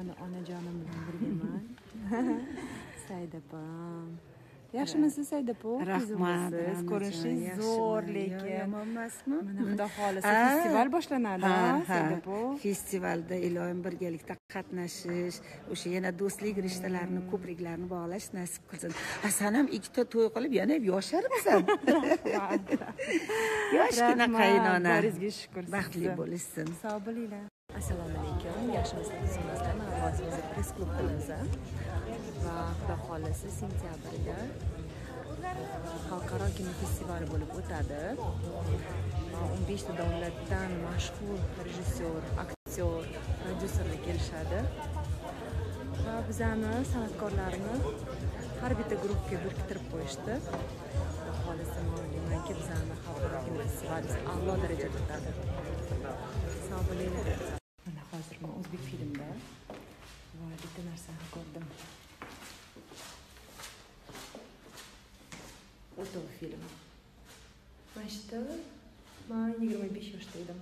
mana onajonim bilan birgaman saida opam yaxshimisiz saida opa rahmat siz ko'rinishingiz zo'r lekin. Yomon emasmi mana xudo xohlasa festival boshlanadi ha opa festivalda iloyim birgalikda qatnashish o'sha yana do'stlik rishtalarini ko'priklarni bog'lash nasib qilsin. San ham ikkita to'y qilib yana yosharmisan? Yoshgina qaynona shukur baxtli bo'lishsin. Sog' bo'linglar assalomu alaykum. Yaxshimisizlar mana hozir biz press klubdamiz va xudo xohlasa sentyabrda uh, xalqaro kinofestivali bo'lib o'tadi. Va o'n beshta davlatdan mashhur rejissyor aktyor prodyuserlar kelishadi. Va bizani san'atkorlarni har bitta guruhga biriktirib qo'yishdi. Xudo xohlasa man deymanki bizani xalqaro kinofestivalimiz a'lo darajada o'tadi. Sog' bo'ling. көңіл бітті нәрсені көрдім этого фильма значит маған жиырма бес жашта едім